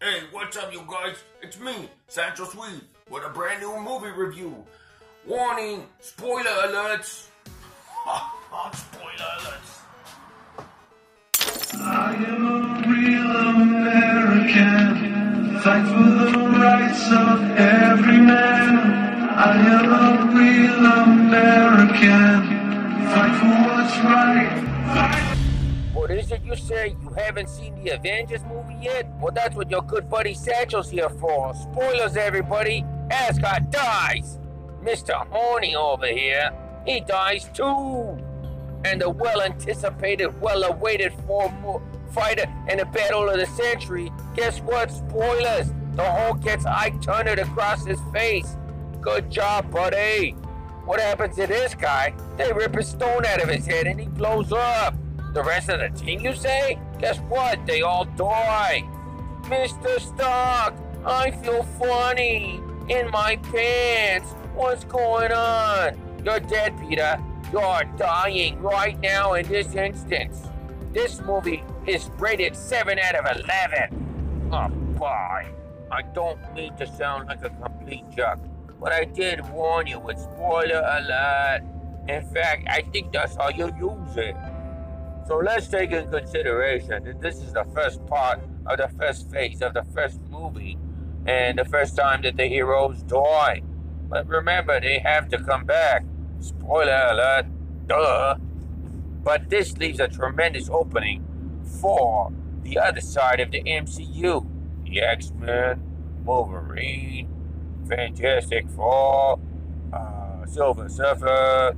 Hey, what's up, you guys? It's me, Satchel Swede, with a brand new movie review. Warning, spoiler alerts. spoiler alerts. I am a real American. Fight for the rights of every man. Is it you say? You haven't seen the Avengers movie yet? Well, that's what your good buddy Satchel's here for. Spoilers, everybody. Asgard dies. Mr. Horny over here, he dies too. And the well-anticipated, well-awaited for fighter in the battle of the century. Guess what? Spoilers. The Hulk gets Ike Turner across his face. Good job, buddy. What happens to this guy? They rip a stone out of his head and he blows up. The rest of the team, you say? Guess what? They all die. Mr. Stark, I feel funny in my pants. What's going on? You're dead, Peter. You're dying right now in this instance. This movie is rated 7 out of 11. Oh, boy. I don't mean to sound like a complete jerk, but I did warn you with spoiler alert. In fact, I think that's how you use it. So let's take in consideration that this is the first part of the first phase of the first movie and the first time that the heroes die. But remember, they have to come back. Spoiler alert, duh. But this leaves a tremendous opening for the other side of the MCU. The X-Men, Wolverine, Fantastic Four, uh, Silver Surfer,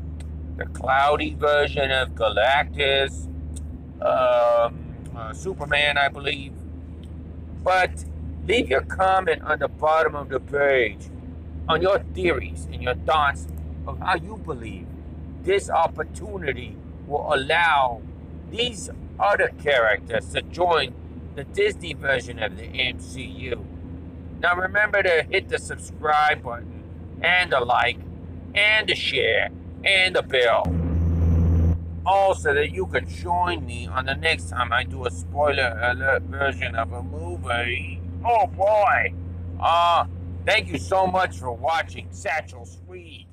the cloudy version of Galactus, um, uh, Superman, I believe. But leave your comment on the bottom of the page on your theories and your thoughts of how you believe this opportunity will allow these other characters to join the Disney version of the MCU. Now remember to hit the subscribe button and the like and the share and the bell. Also that you can join me on the next time I do a spoiler alert version of a movie. Oh boy. Uh, thank you so much for watching Satchel Swede.